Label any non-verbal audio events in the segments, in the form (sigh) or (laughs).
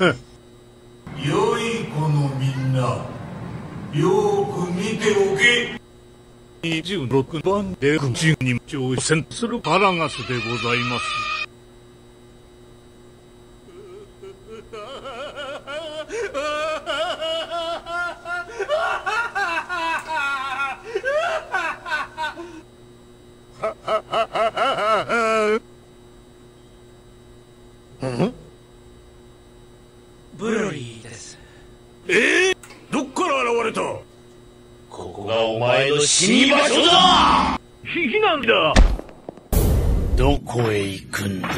(laughs) 良い子のみんなよく見ておけ。26番で軍人に挑戦するパラガスでございます。ブ (laughs) ロリーですえー、どっから現れたここがお前の死に場所だ。避難だ。どこへ行くんだ？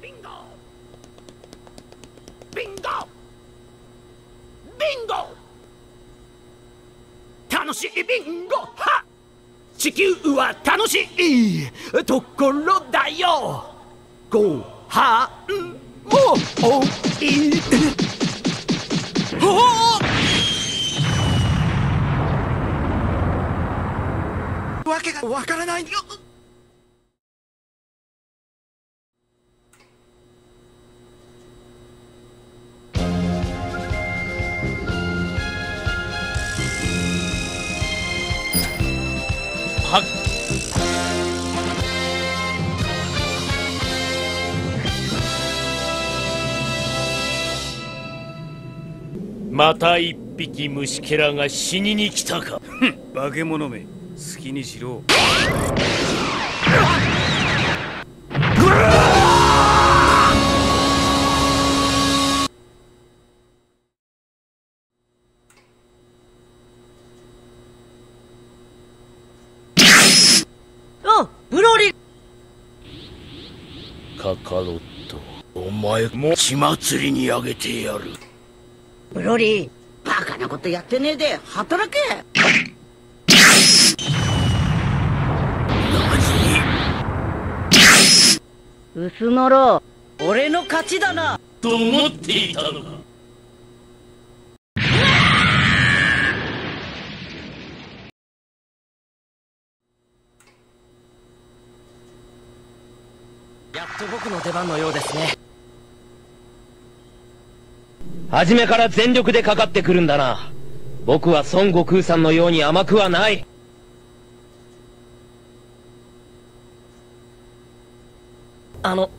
ビンゴ。ビンゴ。ビンゴ。楽しいビンゴ。は地球は楽しい。ところだよ。ごはんもおい。おわけがわからない。よ発また一匹虫けらが死にに来たか。(laughs) 化け物め好きにしろ。カカロットお前も血祭りにあげてやる。ブロリーバカなことやってねえで働け。薄のろ俺の勝ちだな。と思っていたのかやっと僕の出番のようですね初めから全力でかかってくるんだな。僕は孫悟空さんのように甘くはない。あの